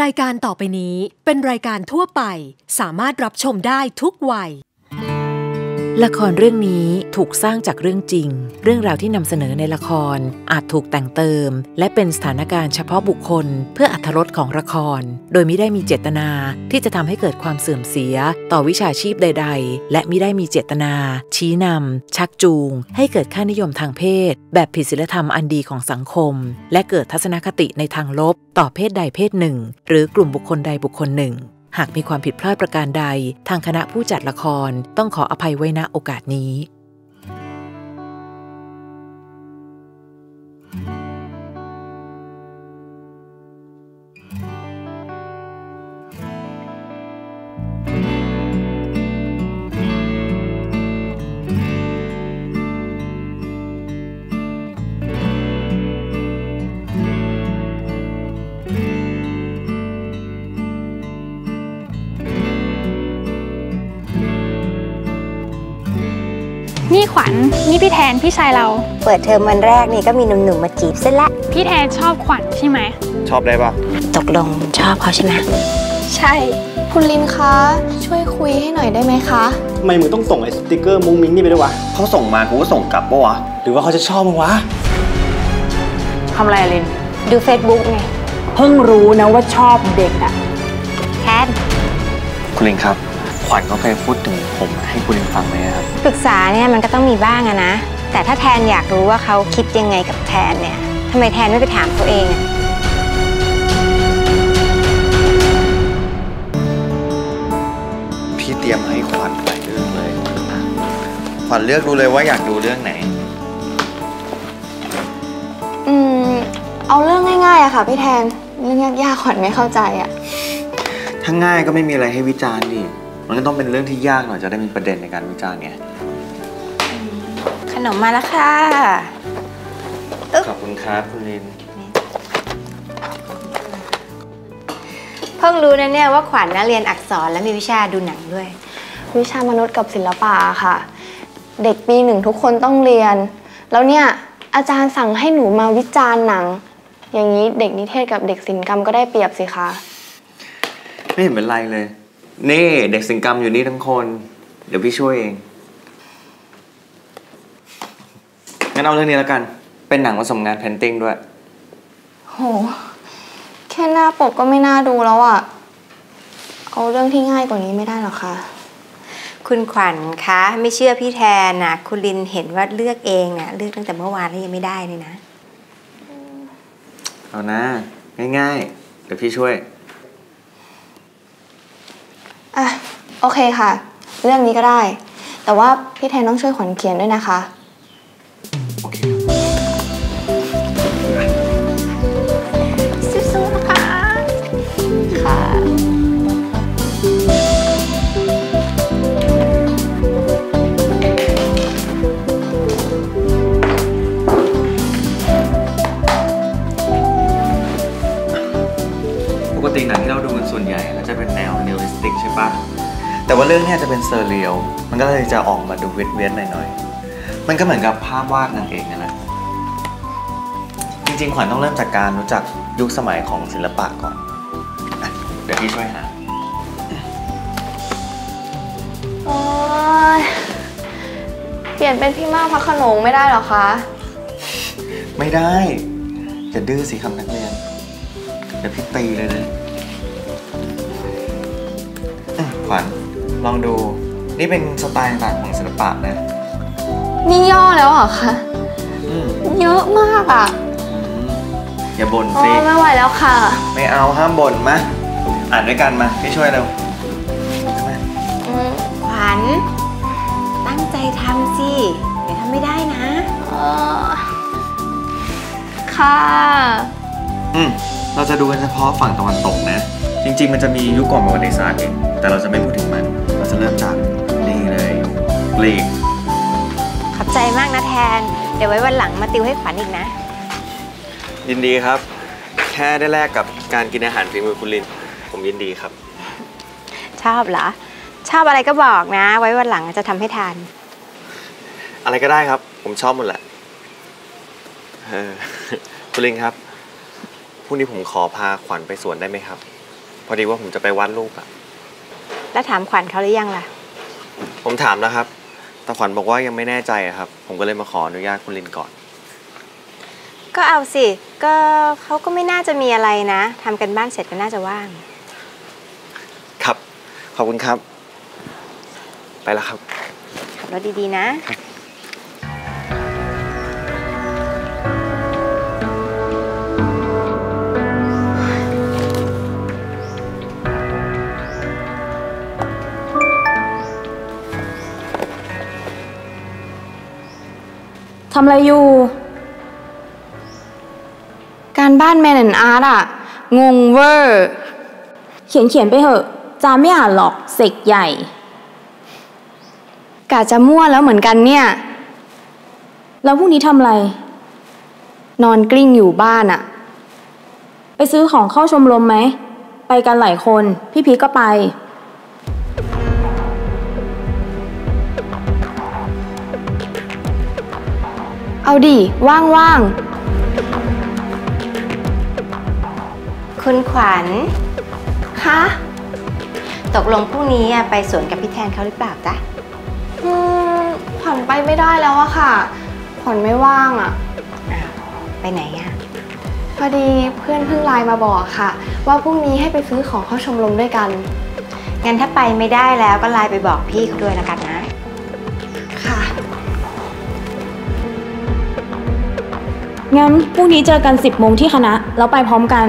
รายการต่อไปนี้เป็นรายการทั่วไป สามารถรับชมได้ทุกวัย ละครเรื่องนี้ถูกสร้างจากเรื่องจริง เรื่องราวที่นำเสนอในละครอาจถูกแต่งเติม และเป็นสถานการณ์เฉพาะบุคคล เพื่อ อัธรสของละคร โดยไม่ได้มีเจตนาที่จะทำให้เกิดความเสื่อมเสียต่อวิชาชีพใด ๆ และไม่ได้มีเจตนา ชี้นำชักจูง ให้เกิดค่านิยมทางเพศ แบบผิดศีลธรรมอันดีของสังคม และเกิดทัศนคติในทางลบ ต่อเพศใดเพศหนึ่ง หรือกลุ่มบุคคลใดบุคคลหนึ่ง หากมีความผิดพลาดประการใด ทางคณะผู้จัดละครต้องขออภัยไว้ณโอกาสนี้ นี่ขวัญนี่พี่แทนพี่ชายเรา เปิดเทอมวันแรกนี่ก็มีหนุ่มๆมาจีบเส้นละ พี่แทนชอบขวัญใช่ไหม ชอบได้ปะตกลงชอบเขาใช่ไหมใช่ คุณลินคะ ช่วยคุยให้หน่อยได้ไหมคะทำไมมึงต้องส่งไอ้สติกเกอร์มุ้งมิ้งนี่ไปด้วยวะเขาส่งมากูก็ส่งกลับปะวะ หรือว่าเขาจะชอบมึงวะทำอะไรอะลิน ดู Facebook ไง เพิ่งรู้นะว่าชอบเด็กอะแทนคุณลิงครับ ขวัญเขาเคยพูดถึงผมให้คุณลิงฟังไหมครับ ปรึกษาเนี่ยมันก็ต้องมีบ้างอะนะ แต่ถ้าแทนอยากรู้ว่าเขาคิดยังไงกับแทนเนี่ยทำไมแทนไม่ไปถามเขาเองอะพี่เตรียมให้ขวัญหลายเรื่องเลยขวัญเลือกดูเลยว่าอยากดูเรื่องไหน อืม เอาเรื่องง่ายๆอะค่ะพี่แทน เรื่องยากๆขวัญไม่เข้าใจอะ ถ้าง่ายก็ไม่มีอะไรให้วิจารณ์ดิ มันก็ต้องเป็นเรื่องที่ยากหน่อยจะได้มีประเด็นในการวิจารณ์ไงขนมมาแล้วค่ะ ขอบคุณครับคุณลิน เพิ่งรู้นะเนี่ยว่าขวัญนะเรียนอักษรและมีวิชาดูหนังด้วย วิชามนุษย์กับศิลปะค่ะ เด็กปีหนึ่งทุกคนต้องเรียน แล้วเนี่ยอาจารย์สั่งให้หนูมาวิจารณ์หนัง อย่างนี้เด็กนิเทศกับเด็กศิลปกรรมก็ได้เปรียบสิคะ ไม่เห็นเป็นไรเลย นี่เด็กสิงกรรมอยู่นี่ทั้งคน เดี๋ยวพี่ช่วยเอง งั้นเอาเรื่องนี้แล้วกัน เป็นหนังผสมงานเพนติ้งด้วย โห แค่หน้าปกก็ไม่น่าดูแล้วอะเอาเรื่องที่ง่ายกว่านี้ไม่ได้หรอคะคุณขวัญคะไม่เชื่อพี่แทนนะคุณลินเห็นว่าเลือกเองเนี่ยเลือกตั้งแต่เมื่อวานแล้วยังไม่ได้เลยนะ เอานะ ง่ายๆ เดี๋ยวพี่ช่วย อะ โอเคค่ะ เรื่องนี้ก็ได้ แต่ว่าพี่แทนต้องช่วยขวัญเขียนด้วยนะคะ โอเคสู้ๆนะคะค่ะปกติหนังที่เราดูกันส่วนใหญ่แล้วจะเป็นแนว realistic ใช่ปะ แต่ว่าเรื่องเนี้ยจะเป็น surreal มันก็เลยจะออกมาดูเวียนเวียนๆหน่อยๆ มันก็เหมือนกับภาพวาดนางเอกนั่นแหละจริงๆ ขวัญต้องเริ่มจากการรู้จักยุคสมัยของศิลปะก่อนอะเดี๋ยวพี่ช่วยหาโอ๊ยเปลี่ยนเป็นพี่มากพระโขนงไม่ได้หรอคะ ไม่ได้อย่าดื้อสิครับนักเรียน เดี๋ยวพี่ตีเลยนะอะขวัญ ลองดู นี่เป็นสไตล์ต่างๆของศิลปะนะ นี่ย่อแล้วเหรอคะอืมเยอะมากอะอืมอย่าบ่นโอ้สิไม่ไหวแล้วค่ะ ไม่เอาห้ามบ่นมาอ่านด้วยกันมาพี่ช่วยเร็วมาอืมขวัญตั้งใจทำสิเดี๋ยวทำไม่ได้นะ เอ่อค่ะ อืมเราจะดูกันเฉพาะฝั่งตะวันตกนะ จริง ๆ มันจะมียุคก่อนประวัติศาสตร์เองแต่เราจะไม่พูดถึงมัน เราจะเริ่มจากนี่เลยกรีก ขอบใจมากนะแทน เดี๋ยวไว้วันหลังมาติวให้ขวัญอีกนะ ยินดีครับ แค่ได้แลกกับการกินอาหารฝีมือคุณลิน ผมยินดีครับ ชอบเหรอ ชอบอะไรก็บอกนะ ไว้วันหลังจะทำให้ทาน อะไรก็ได้ครับ ผมชอบหมดแหละเออคุณลินครับพรุ่งนี้ผมขอพาขวัญไปสวนได้ไหมครับ พอดีว่าผมจะไปวาดรูปอะ แล้วถามขวัญเขาหรือยังล่ะ ผมถามนะครับ แต่ขวัญบอกว่ายังไม่แน่ใจอะครับ ผมก็เลยมาขออนุญาตคุณลินก่อน ก็เอาสิ ก็เขาก็ไม่น่าจะมีอะไรนะทำกันบ้านเสร็จก็น่าจะว่าง ครับ ขอบคุณครับ ไปแล้วครับ ขับรถดีๆนะ ทำอะไรอยู่ การบ้านแมนแอนอาร์ตอะงงเวอร์ เขียนเขียนไปเหอะจาไม่อ่านหรอกเสกใหญ่ กะจะมั่วแล้วเหมือนกันเนี่ย แล้วพรุ่งนี้ทำอะไร นอนกลิ้งอยู่บ้านอะไปซื้อของเข้าชมรมไหม ไปกันหลายคน พี่พีก็ไป เอาดิ ว่างคุณขวัญๆคะ ตกลงพรุ่งนี้อะไปสวนกับพี่แทนเขาหรือเปล่าจ๊ะ อืม ขวัญไปไม่ได้แล้วอะค่ะ ขวัญไม่ว่างอะไปไหนอะพอดีเพื่อนเพิ่งไลน์มาบอกค่ะ ว่าพรุ่งนี้ให้ไปซื้อของเข้าชมรมด้วยกัน งั้นถ้าไปไม่ได้แล้วก็ไลน์ไปบอกพี่เขาด้วยแล้วกันนะ ค่ะ งั้นพรุ่งนี้เจอกัน10โมงที่คณะ แล้วไปพร้อมกัน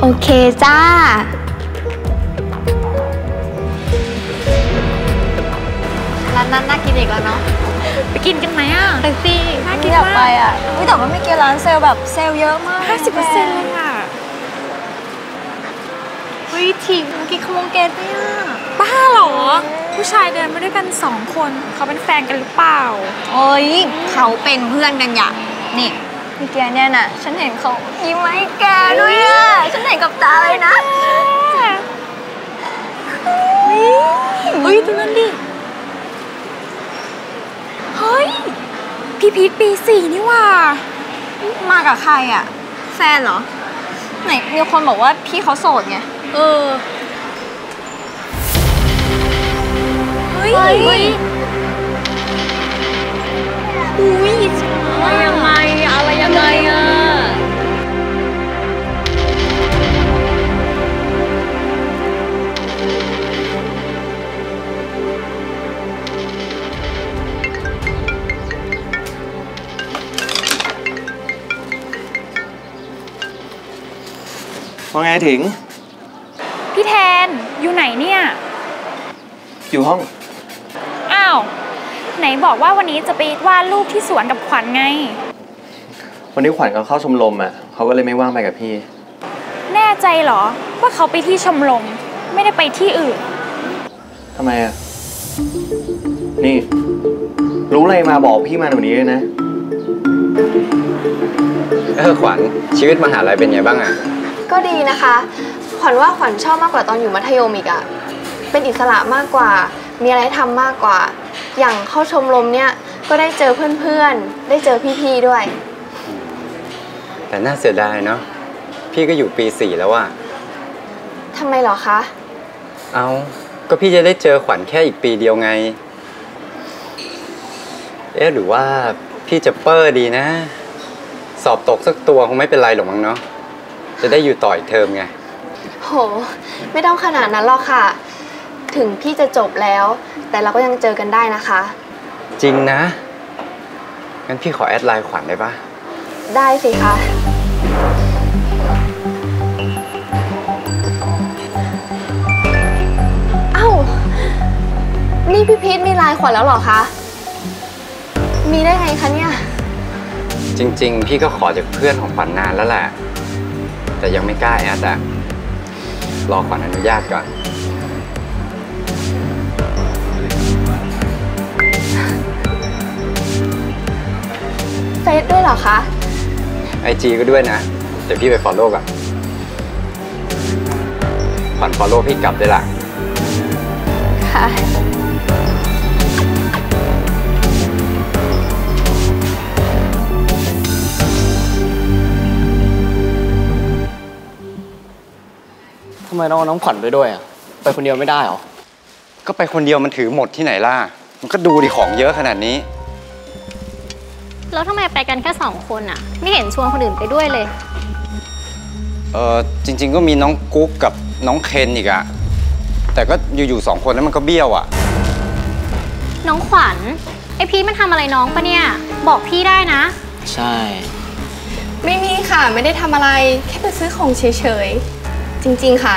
โอเคจ้า ร้านนั้นน่ากินอีกแล้วเนาะ ไปกินกันไหมอะไปสิน่ากินอยากไปมากอะอุ๊ยแต่ว่าไม่อกี่ร้านเซลล์แบบเซลล์เยอะมากห้าสิบเปอร์เซ็นต์เลยอะเฮ้ยถิงเมื่อกี้ขโมงเกตเนี่ย บ้าเหรอ ผู้ชายเดินมาด้วยกันสองคน เขาเป็นแฟนกันหรือเปล่า โอ้ยเขาเป็นเพื่อนกันอย่างนี่พี่แกเนี่ยน่ะ ฉันเห็นเขายิ้มให้แกด้วยอะฉันเห็นกับตาเลยนะเฮ้ยดูนั่นดิ เฮ้ย พี่พีทปีสี่นี่หว่า มากับใครอะ แฟนเหรอ ไหนมีคนบอกว่าพี่เขาโสดไง เออ ยเฮ้ยเฮ้ยอุ้ยอะไรยังไงอะไรยังไงอะว่าไงถิงพี่แทนอยู่ไหนเนี่ย อยู่ห้องอ้าว ไหนบอกว่าวันนี้จะไปวาดรูปที่สวนกับขวัญไง วันนี้ขวัญเขาเข้าชมรมอะเขาก็เลยไม่ว่างไปกับพี่ แน่ใจเหรอ ว่าเขาไปที่ชมรมไม่ได้ไปที่อื่นทำไมอะ นี่ รู้อะไรมาบอกพี่มาหนูนี้เลยนะ เออขวัญชีวิตมหาลัยเป็นไงบ้างอะก็ดีนะคะ ขวัญว่าขวัญชอบมากกว่าตอนอยู่มัธยมอีกอะเป็นอิสระมากกว่า มีอะไรให้ทำมากกว่า อย่างเข้าชมรมเนี่ยก็ได้เจอเพื่อนๆ ได้เจอพี่ๆ ด้วย แต่น่าเสียดายเนาะพี่ก็อยู่ปีสี่แล้วอะทำไมเหรอคะ เอาก็พี่จะได้เจอขวัญแค่อีกปีเดียวไง เอ๊ะหรือว่าพี่จะเปอร์ดีนะ สอบตกสักตัวคงไม่เป็นไรหรอกมั้งเนาะจะได้อยู่ต่ออีกเทอมไง โห ไม่ต้องขนาดนั้นหรอกค่ะ ถึงพี่จะจบแล้ว แต่เราก็ยังเจอกันได้นะคะ จริงนะ งั้นพี่ขอ add LINE ขวัญได้ปะได้สิคะเอ้า นี่พี่พีทมีไลน์ขวัญแล้วเหรอคะ มีได้ไงคะเนี่ย จริง ๆ พี่ก็ขอจากเพื่อนของขวัญนานแล้วแหละ แต่ยังไม่กล้า add อะรอขวัญอนุญาตก่อน ซด้วยเหรอคะ IG ก็ด้วยนะ เดี๋ยวพี่ไป follow ก่อนขวัญฟอลโล่พี่กลับได้วยล่ะค่ะเทำไมต้องเอาน้องขวัญไปด้วยอะ ไปคนเดียวไม่ได้หรอ ก็ไปคนเดียวมันถือหมดที่ไหนล่ะ มันก็ดูดิของเยอะขนาดนี้ แล้วทำไมไปกันแค่สองคนอะไม่เห็นชวนคนอื่นไปด้วยเลย เออจริง ๆ ก็มีน้องกุ๊กกับน้องเคนอีกอะแต่ก็อยู่ๆสองคนนั้นมันก็เบี้ยวอะน้องขวัญไอพีทมันทำอะไรน้องปะเนี่ย บอกพี่ได้นะ ใช่ ไม่มีค่ะไม่ได้ทำอะไรแค่ไปซื้อของเฉยๆ จริงๆค่ะ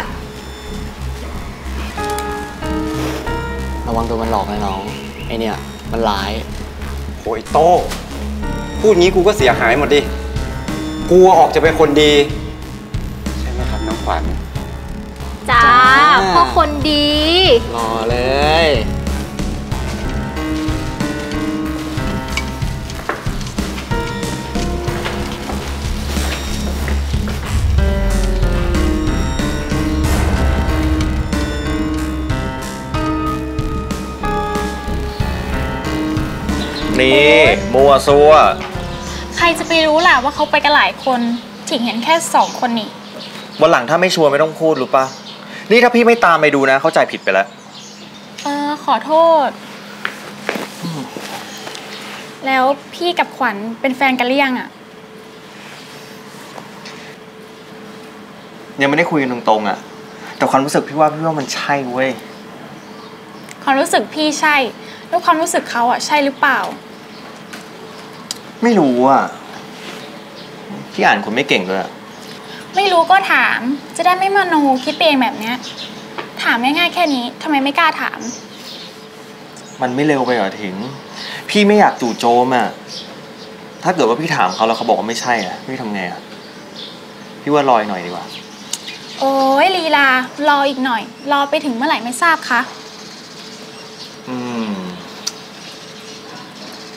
ระวังตัวมันหลอกนะน้องไอเนี่ยมันร้ายโอ้ยโต พูดงี้กูก็เสียหายหมดดิกูออกจะเป็นคนดี ใช่ไหมครับน้องขวัญ จ้าจ้าพ่อคนดี รอเลย นี่ มัวซัวใคร จะไปรู้ล่ะว่าเขาไปกันหลายคนถิงเห็นแค่สองคนนี่วันหลังถ้าไม่ชัวร์ไม่ต้องพูดรู้ปะนี่ถ้าพี่ไม่ตามไปดูนะ เข้าใจผิดไปแล้ว เออขอโทษ แล้วพี่กับขวัญเป็นแฟนกันหรือยังอะยังไม่ได้คุยกันตรงๆอะแต่ความรู้สึกพี่ว่าพี่ว่ามันใช่เว้ยความรู้สึกพี่ใช่ แล้วความรู้สึกเขาอะใช่หรือเปล่า ไม่รู้อะ พี่อ่านคนไม่เก่งด้วยอะไม่รู้ก็ถาม จะได้ไม่มโนคิดไปเองแบบเนี้ย ถามง่ายๆแค่นี้ทำไมไม่กล้าถาม มันไม่เร็วไปเหรอถิงพี่ไม่อยากจู่โจมอะถ้าเกิดว่าพี่ถามเขาแล้วเขาบอกว่าไม่ใช่อะพี่ทำไงอะพี่ว่ารออีกหน่อยดีกว่า โอ้ยลีลารออีกหน่อย รอไปถึงเมื่อไหร่ไม่ทราบคะอืม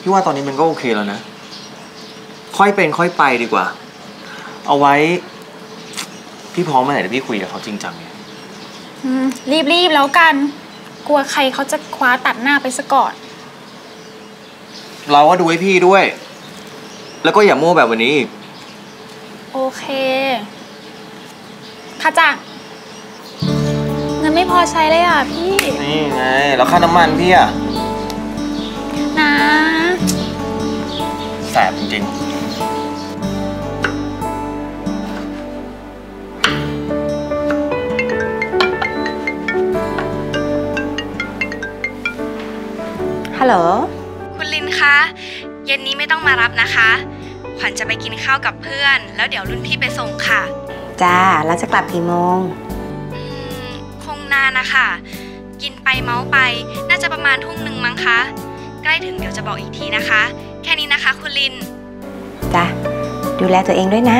พี่ว่าตอนนี้มันก็โอเคแล้วนะ ค่อยเป็นค่อยไปดีกว่า เอาไว้ พี่พร้อมเมื่อไหร่เดี๋ยวพี่คุยกับเขาจริงจังเนี่ยอืมรีบๆแล้วกัน กลัวใครเขาจะคว้าตัดหน้าไปซะก่อน เราก็ดูให้พี่ด้วย แล้วก็อย่าโม้แบบวันนี้อีกโอเคค่าจ้างเงินไม่พอใช้เลยอะพี่ นี่ไง แล้วค่าน้ำมันพี่อะนะ แสบจริง ฮัลโหล คุณลินคะ เย็นนี้ไม่ต้องมารับนะคะ ขวัญจะไปกินข้าวกับเพื่อน แล้วเดี๋ยวรุ่นพี่ไปส่งค่ะ จ้า แล้วจะกลับกี่โมงอืมคงนานนะคะ กินไปเมาส์ไป น่าจะประมาณทุ่มหนึ่งมั้งคะ ใกล้ถึงเดี๋ยวจะบอกอีกทีนะคะ แค่นี้นะคะ คุณลิน จ้าดูแลตัวเองด้วยนะ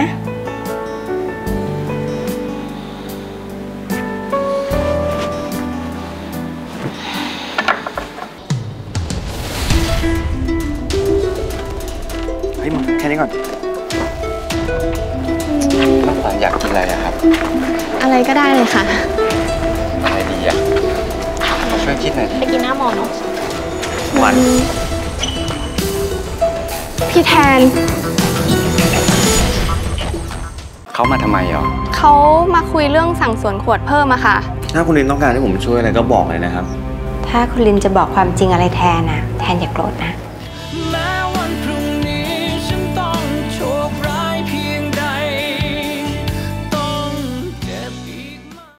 นี้ก่อนน้องขวัญอยากกินอะไรอะครับ อะไรก็ได้เลยค่ะ อะไรดีอะช่วยคิดหน่อยดิไปกินหน้ามอเนาะหวานพี่แทน เขามาทำไมเหรอเขามาคุยเรื่องสั่งสวนขวดเพิ่มอะค่ะ ถ้าคุณลินต้องการให้ผมช่วยอะไรก็บอกเลยนะครับ ถ้าคุณลินจะบอกความจริงอะไรแทนนะแทนอย่าโกรธนะ